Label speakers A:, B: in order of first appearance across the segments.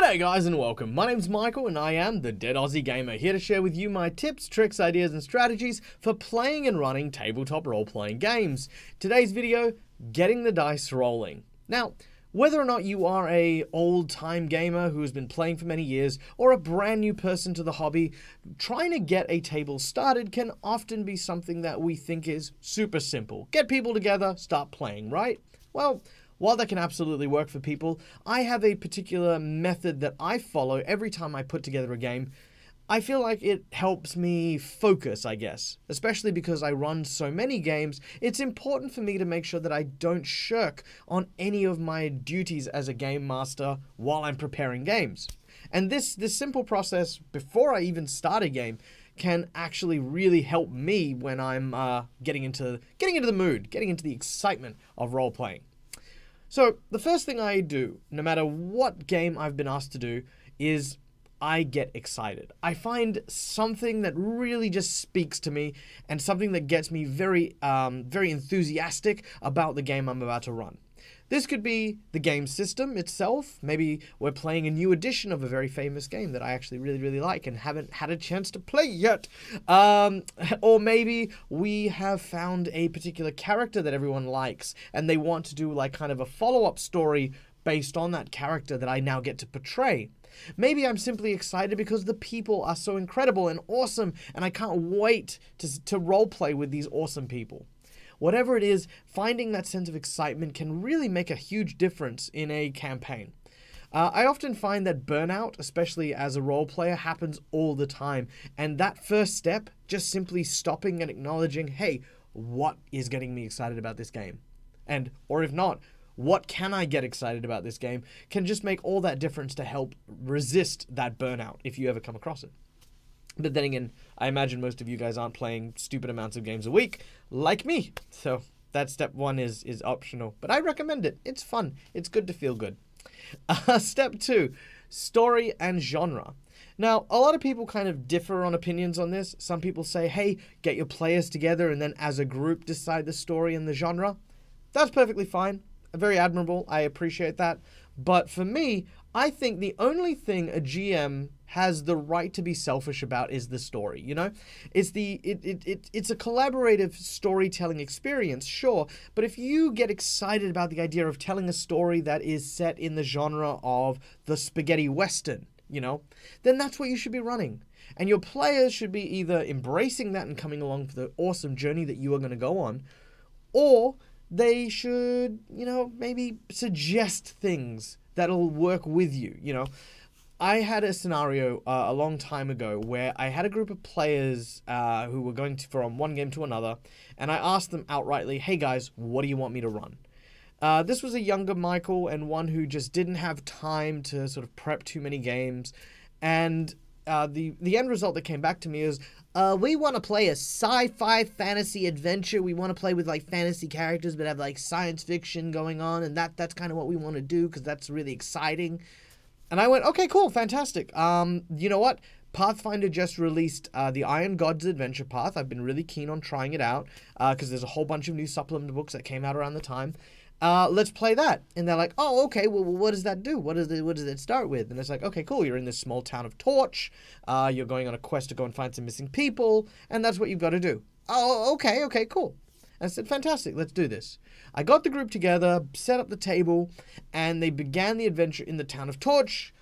A: G'day guys and welcome. My name's Michael and I am the Dead Aussie Gamer here to share with you my tips, tricks, ideas and strategies for playing and running tabletop role-playing games. Today's video, getting the dice rolling. Now, whether or not you are a old-time gamer who has been playing for many years or a brand new person to the hobby, trying to get a table started can often be something that we think is super simple. Get people together, start playing, right? Well, while that can absolutely work for people, I have a particular method that I follow every time I put together a game. I feel like it helps me focus, I guess. Especially because I run so many games, it's important for me to make sure that I don't shirk on any of my duties as a game master while I'm preparing games. And this this simple process before I even start a game can actually really help me when I'm uh, getting into getting into the mood, getting into the excitement of role playing. So, the first thing I do, no matter what game I've been asked to do, is I get excited. I find something that really just speaks to me and something that gets me very, um, very enthusiastic about the game I'm about to run. This could be the game system itself. Maybe we're playing a new edition of a very famous game that I actually really, really like and haven't had a chance to play yet. Um, or maybe we have found a particular character that everyone likes and they want to do like kind of a follow up story based on that character that I now get to portray. Maybe I'm simply excited because the people are so incredible and awesome, and I can't wait to, to roleplay with these awesome people. Whatever it is, finding that sense of excitement can really make a huge difference in a campaign. Uh, I often find that burnout, especially as a role player, happens all the time. And that first step, just simply stopping and acknowledging, hey, what is getting me excited about this game? And, or if not, what can I get excited about this game, can just make all that difference to help resist that burnout if you ever come across it. But then again, I imagine most of you guys aren't playing stupid amounts of games a week like me. So that step one is is optional, but I recommend it. It's fun. It's good to feel good. Uh, step two, story and genre. Now, a lot of people kind of differ on opinions on this. Some people say, hey, get your players together and then as a group decide the story and the genre. That's perfectly fine. Very admirable. I appreciate that. But for me, I think the only thing a GM has the right to be selfish about is the story you know? It's the it, it, it it's a collaborative storytelling experience sure but if you get excited about the idea of telling a story that is set in the genre of the spaghetti western you know then that's what you should be running. And your players should be either embracing that and coming along for the awesome journey that you are going to go on or they should you know maybe suggest things that'll work with you you know I had a scenario uh, a long time ago where I had a group of players uh, who were going to, from one game to another, and I asked them outrightly, "Hey guys, what do you want me to run?" Uh, this was a younger Michael and one who just didn't have time to sort of prep too many games, and uh, the the end result that came back to me is, uh, we want to play a sci-fi fantasy adventure. We want to play with like fantasy characters, but have like science fiction going on, and that that's kind of what we want to do because that's really exciting. And I went, okay, cool, fantastic. Um, you know what? Pathfinder just released uh, the Iron Gods Adventure Path. I've been really keen on trying it out because uh, there's a whole bunch of new supplement books that came out around the time. Uh, let's play that. And they're like, oh, okay, well, what does that do? What does it, what does it start with? And it's like, okay, cool, you're in this small town of Torch. Uh, you're going on a quest to go and find some missing people, and that's what you've got to do. Oh, okay, okay, cool. I said, fantastic, let's do this. I got the group together, set up the table, and they began the adventure in the town of Torch.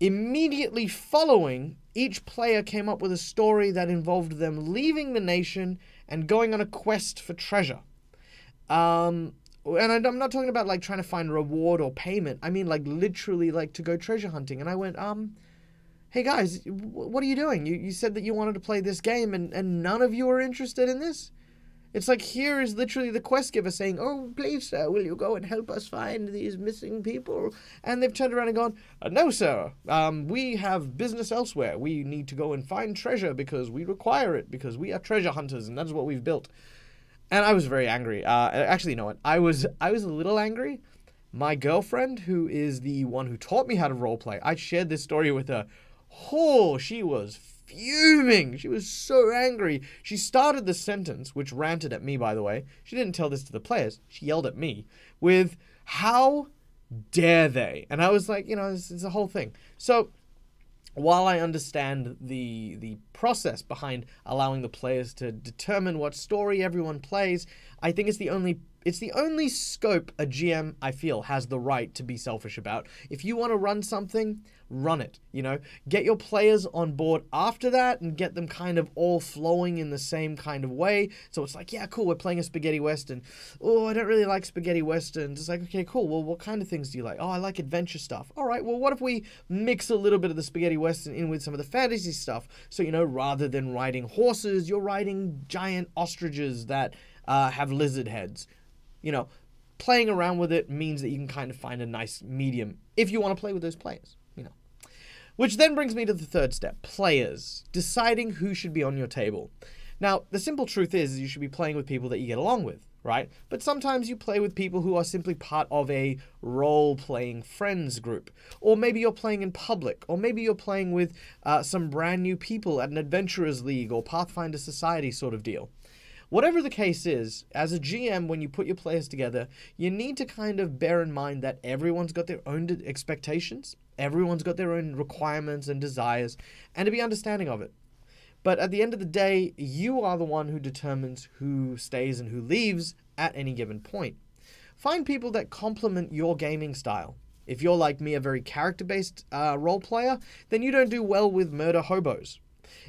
A: Immediately following, each player came up with a story that involved them leaving the nation and going on a quest for treasure. Um, and I'm not talking about like trying to find reward or payment. I mean like literally like to go treasure hunting. And I went, um, hey guys, what are you doing? You, you said that you wanted to play this game and, and none of you are interested in this? It's like here is literally the quest giver saying, "Oh, please, sir, will you go and help us find these missing people?" And they've turned around and gone, uh, "No, sir. Um, we have business elsewhere. We need to go and find treasure because we require it because we are treasure hunters, and that's what we've built." And I was very angry. Uh, actually, you know what? I was I was a little angry. My girlfriend, who is the one who taught me how to roleplay, I shared this story with her. Oh, she was fuming. She was so angry. She started the sentence, which ranted at me, by the way. She didn't tell this to the players. She yelled at me with, How dare they? And I was like, you know, it's, it's a whole thing. So while I understand the the process behind allowing the players to determine what story everyone plays, I think it's the only it's the only scope a GM I feel has the right to be selfish about. If you want to run something, run it, you know? Get your players on board after that and get them kind of all flowing in the same kind of way. So it's like, yeah, cool, we're playing a spaghetti western. Oh, I don't really like spaghetti westerns. It's like, okay, cool. Well, what kind of things do you like? Oh, I like adventure stuff. All right, well, what if we mix a little bit of the spaghetti western in with some of the fantasy stuff? So, you know, rather than riding horses, you're riding giant ostriches that uh, have lizard heads. You know, playing around with it means that you can kind of find a nice medium if you want to play with those players. You know. Which then brings me to the third step players, deciding who should be on your table. Now, the simple truth is, you should be playing with people that you get along with, right? But sometimes you play with people who are simply part of a role playing friends group. Or maybe you're playing in public, or maybe you're playing with uh, some brand new people at an Adventurers League or Pathfinder Society sort of deal. Whatever the case is, as a GM, when you put your players together, you need to kind of bear in mind that everyone's got their own expectations, everyone's got their own requirements and desires, and to be understanding of it. But at the end of the day, you are the one who determines who stays and who leaves at any given point. Find people that complement your gaming style. If you're like me, a very character based uh, role player, then you don't do well with murder hobos,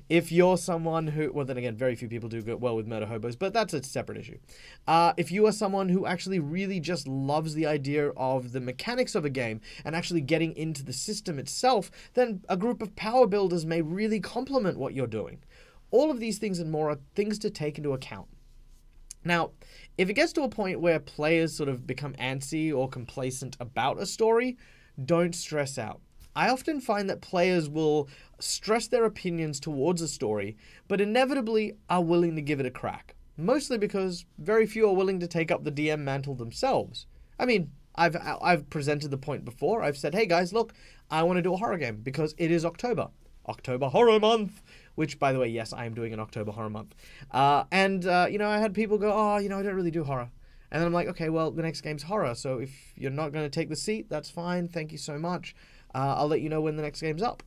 A: if you're someone who, well, then again, very few people do go well with murder hobos, but that's a separate issue. Uh, if you are someone who actually really just loves the idea of the mechanics of a game and actually getting into the system itself, then a group of power builders may really complement what you're doing. All of these things and more are things to take into account. Now, if it gets to a point where players sort of become antsy or complacent about a story, don't stress out. I often find that players will stress their opinions towards a story, but inevitably are willing to give it a crack. Mostly because very few are willing to take up the DM mantle themselves. I mean, I've I've presented the point before. I've said, "Hey guys, look, I want to do a horror game because it is October, October Horror Month." Which, by the way, yes, I am doing an October Horror Month. Uh, and uh, you know, I had people go, "Oh, you know, I don't really do horror." And then I'm like, "Okay, well, the next game's horror, so if you're not going to take the seat, that's fine. Thank you so much. Uh, I'll let you know when the next game's up."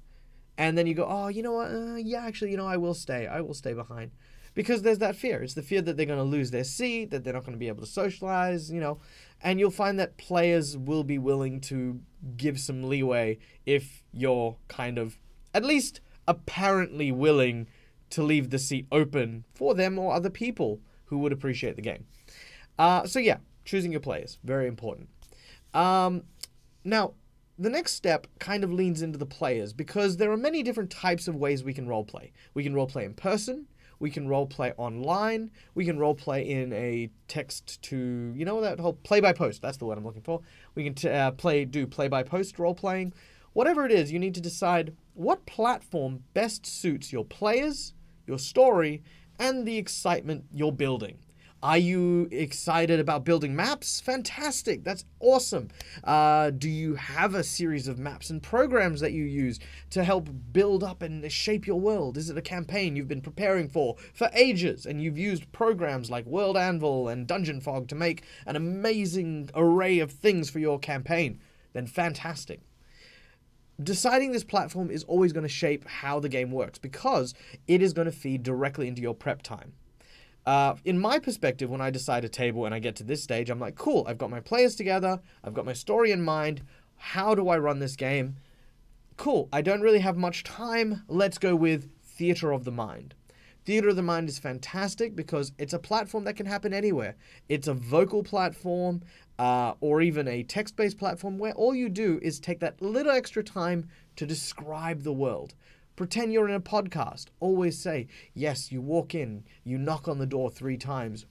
A: and then you go, oh, you know what? Uh, yeah, actually, you know, I will stay. I will stay behind. Because there's that fear. It's the fear that they're going to lose their seat, that they're not going to be able to socialize, you know. And you'll find that players will be willing to give some leeway if you're kind of, at least apparently willing to leave the seat open for them or other people who would appreciate the game. Uh, so, yeah, choosing your players, very important. Um, now, the next step kind of leans into the players because there are many different types of ways we can roleplay. We can roleplay in person, we can roleplay online, we can roleplay in a text to, you know, that whole play by post. That's the word I'm looking for. We can t- uh, play, do play by post role playing. Whatever it is, you need to decide what platform best suits your players, your story, and the excitement you're building. Are you excited about building maps? Fantastic. That's awesome. Uh, do you have a series of maps and programs that you use to help build up and shape your world? Is it a campaign you've been preparing for for ages and you've used programs like World Anvil and Dungeon Fog to make an amazing array of things for your campaign? Then fantastic deciding this platform is always going to shape how the game works because it is going to feed directly into your prep time. Uh, in my perspective, when I decide a table and I get to this stage, I'm like, cool, I've got my players together, I've got my story in mind. How do I run this game? Cool, I don't really have much time. Let's go with Theater of the Mind. Theater of the Mind is fantastic because it's a platform that can happen anywhere. It's a vocal platform uh, or even a text based platform where all you do is take that little extra time to describe the world. Pretend you're in a podcast. Always say, yes, you walk in, you knock on the door three times,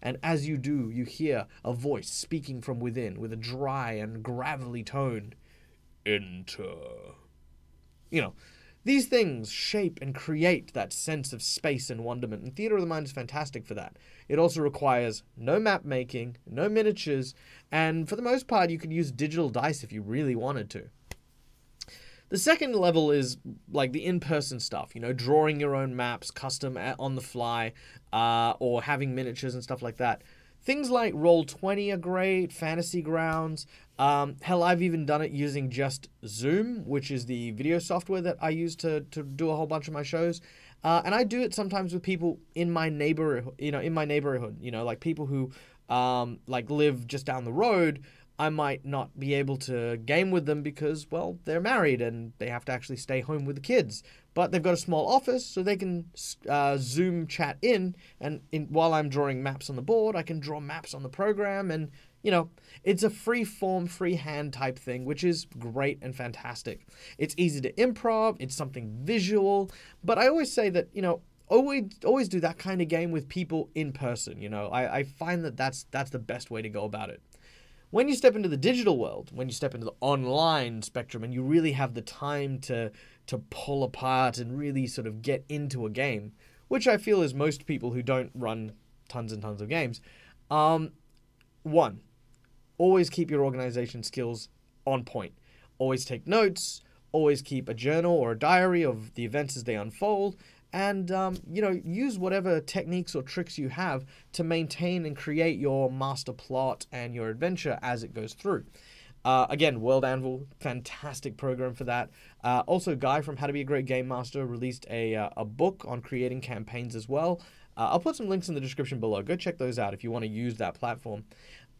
A: and as you do, you hear a voice speaking from within with a dry and gravelly tone. Enter. You know, these things shape and create that sense of space and wonderment, and Theater of the Mind is fantastic for that. It also requires no map making, no miniatures, and for the most part, you can use digital dice if you really wanted to. The second level is like the in-person stuff, you know, drawing your own maps, custom on the fly, uh, or having miniatures and stuff like that. Things like Roll20 are great, Fantasy Grounds. Um, hell, I've even done it using just Zoom, which is the video software that I use to, to do a whole bunch of my shows. Uh, and I do it sometimes with people in my neighborhood, you know, in my neighborhood, you know, like people who um, like live just down the road. I might not be able to game with them because, well, they're married and they have to actually stay home with the kids. But they've got a small office, so they can uh, Zoom chat in, and in, while I'm drawing maps on the board, I can draw maps on the program, and you know, it's a free form, free hand type thing, which is great and fantastic. It's easy to improv, it's something visual, but I always say that, you know, always always do that kind of game with people in person, you know. I, I find that that's that's the best way to go about it. When you step into the digital world, when you step into the online spectrum and you really have the time to to pull apart and really sort of get into a game, which I feel is most people who don't run tons and tons of games. Um, one, always keep your organization skills on point. Always take notes, always keep a journal or a diary of the events as they unfold, and um, you know use whatever techniques or tricks you have to maintain and create your master plot and your adventure as it goes through. Uh, again, World Anvil, fantastic program for that. Uh, also, Guy from How to Be a Great Game Master released a, uh, a book on creating campaigns as well. Uh, I'll put some links in the description below. Go check those out if you want to use that platform.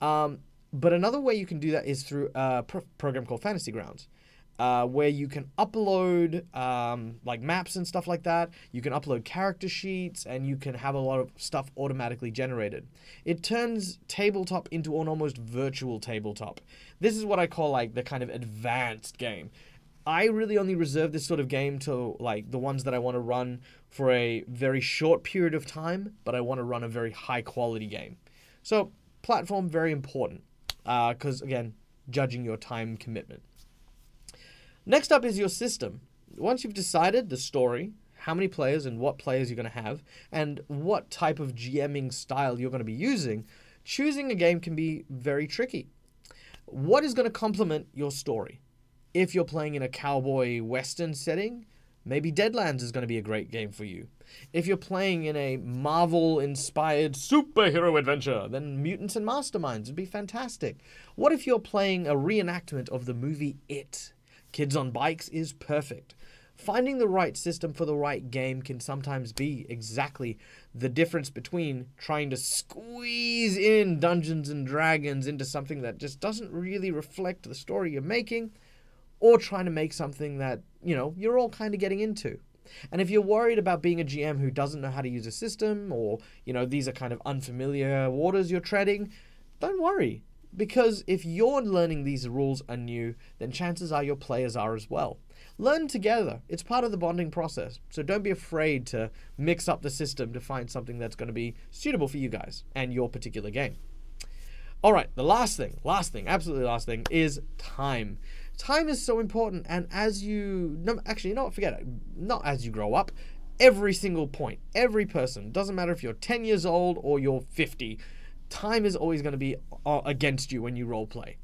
A: Um, but another way you can do that is through a pro- program called Fantasy Grounds. Uh, where you can upload um, like maps and stuff like that. You can upload character sheets and you can have a lot of stuff automatically generated. It turns tabletop into an almost virtual tabletop. This is what I call like the kind of advanced game. I really only reserve this sort of game to like the ones that I want to run for a very short period of time, but I want to run a very high quality game. So platform very important because uh, again, judging your time commitment. Next up is your system. Once you've decided the story, how many players and what players you're going to have, and what type of GMing style you're going to be using, choosing a game can be very tricky. What is going to complement your story? If you're playing in a cowboy western setting, maybe Deadlands is going to be a great game for you. If you're playing in a Marvel inspired superhero adventure, then Mutants and Masterminds would be fantastic. What if you're playing a reenactment of the movie It? Kids on Bikes is perfect. Finding the right system for the right game can sometimes be exactly the difference between trying to squeeze in Dungeons and Dragons into something that just doesn't really reflect the story you're making, or trying to make something that, you know, you're all kind of getting into. And if you're worried about being a GM who doesn't know how to use a system, or, you know, these are kind of unfamiliar waters you're treading, don't worry. Because if you're learning these rules anew, then chances are your players are as well. Learn together. It's part of the bonding process. So don't be afraid to mix up the system to find something that's going to be suitable for you guys and your particular game. All right, the last thing, last thing, absolutely last thing is time. Time is so important, and as you no, actually, you know what? Forget it. Not as you grow up. Every single point, every person doesn't matter if you're 10 years old or you're 50 time is always going to be uh, against you when you role play.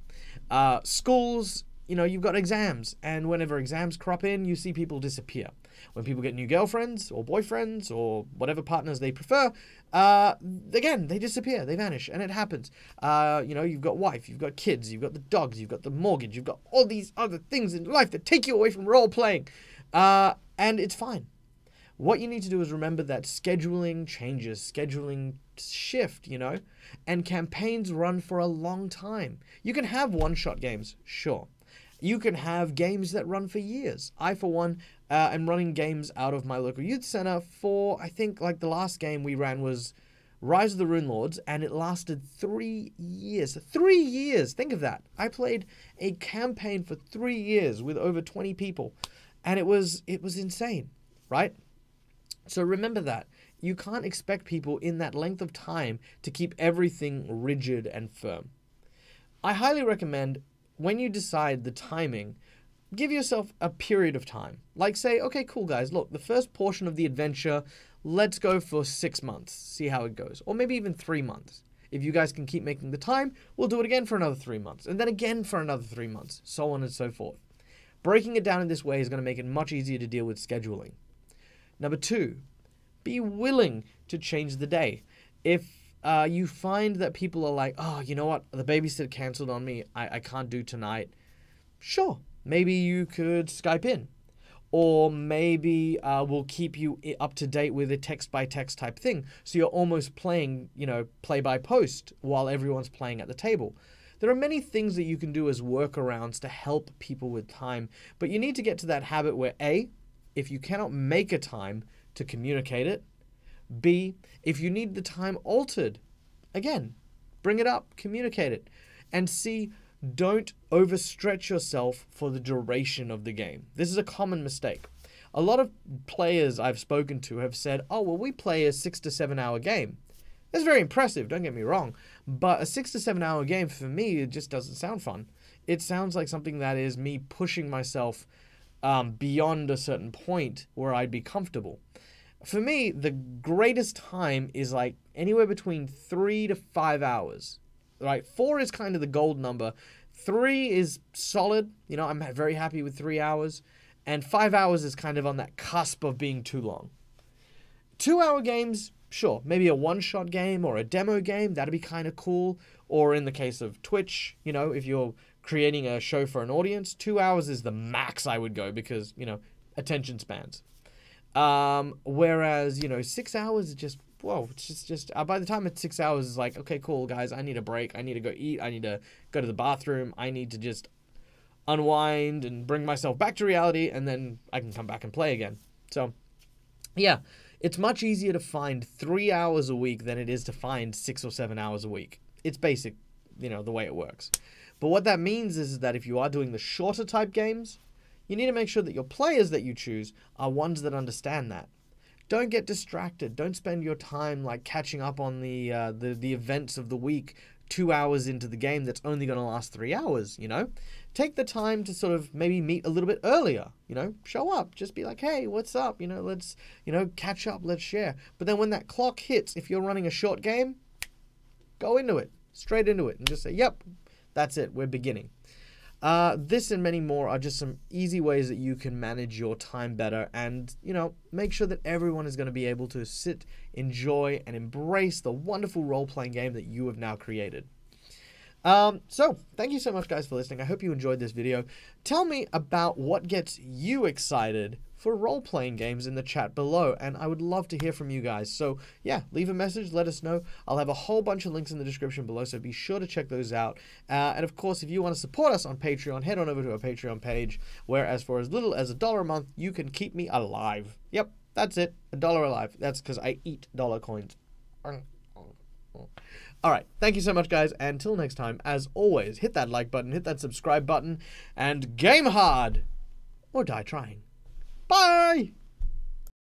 A: Uh, schools, you know, you've got exams, and whenever exams crop in, you see people disappear. When people get new girlfriends or boyfriends or whatever partners they prefer, uh, again, they disappear, they vanish, and it happens. Uh, you know, you've got wife, you've got kids, you've got the dogs, you've got the mortgage, you've got all these other things in life that take you away from role playing, uh, and it's fine. What you need to do is remember that scheduling changes, scheduling shift, you know, and campaigns run for a long time. You can have one shot games, sure. You can have games that run for years. I, for one, uh, am running games out of my local youth center for, I think, like the last game we ran was Rise of the Runelords, and it lasted three years. Three years! Think of that. I played a campaign for three years with over 20 people, and it was it was insane, right? So remember that. You can't expect people in that length of time to keep everything rigid and firm. I highly recommend when you decide the timing, give yourself a period of time. Like, say, okay, cool, guys, look, the first portion of the adventure, let's go for six months, see how it goes. Or maybe even three months. If you guys can keep making the time, we'll do it again for another three months, and then again for another three months, so on and so forth. Breaking it down in this way is going to make it much easier to deal with scheduling. Number two, be willing to change the day. If uh, you find that people are like, oh, you know what? The babysitter canceled on me. I, I can't do tonight. Sure, maybe you could Skype in. Or maybe uh, we'll keep you up to date with a text by text type thing. So you're almost playing, you know, play by post while everyone's playing at the table. There are many things that you can do as workarounds to help people with time, but you need to get to that habit where A, if you cannot make a time to communicate it, B, if you need the time altered, again, bring it up, communicate it. And C, don't overstretch yourself for the duration of the game. This is a common mistake. A lot of players I've spoken to have said, oh, well, we play a six to seven hour game. That's very impressive, don't get me wrong. But a six to seven hour game for me, it just doesn't sound fun. It sounds like something that is me pushing myself um, beyond a certain point where I'd be comfortable. For me, the greatest time is like anywhere between three to five hours. Right? Four is kind of the gold number. Three is solid. You know, I'm very happy with three hours. And five hours is kind of on that cusp of being too long. Two hour games, sure. Maybe a one shot game or a demo game, that'd be kind of cool. Or in the case of Twitch, you know, if you're creating a show for an audience, two hours is the max I would go because, you know, attention spans. Um, whereas, you know, six hours is just whoa, it's just just uh, by the time it's six hours, it's like okay, cool, guys. I need a break. I need to go eat. I need to go to the bathroom. I need to just unwind and bring myself back to reality, and then I can come back and play again. So, yeah, it's much easier to find three hours a week than it is to find six or seven hours a week. It's basic, you know, the way it works. But what that means is that if you are doing the shorter type games, you need to make sure that your players that you choose are ones that understand that don't get distracted. Don't spend your time like catching up on the uh, the the events of the week two hours into the game that's only going to last three hours. You know, take the time to sort of maybe meet a little bit earlier. You know, show up. Just be like, hey, what's up? You know, let's you know catch up. Let's share. But then when that clock hits, if you're running a short game, go into it straight into it and just say, yep, that's it. We're beginning. Uh, this and many more are just some easy ways that you can manage your time better and, you know, make sure that everyone is going to be able to sit, enjoy, and embrace the wonderful role playing game that you have now created. Um, so, thank you so much, guys, for listening. I hope you enjoyed this video. Tell me about what gets you excited for role playing games in the chat below, and I would love to hear from you guys. So, yeah, leave a message, let us know. I'll have a whole bunch of links in the description below, so be sure to check those out. Uh, and of course, if you want to support us on Patreon, head on over to our Patreon page, where as for as little as a dollar a month, you can keep me alive. Yep, that's it, a dollar alive. That's because I eat dollar coins. All right, thank you so much, guys. Until next time, as always, hit that like button, hit that subscribe button, and game hard or die trying. Bye!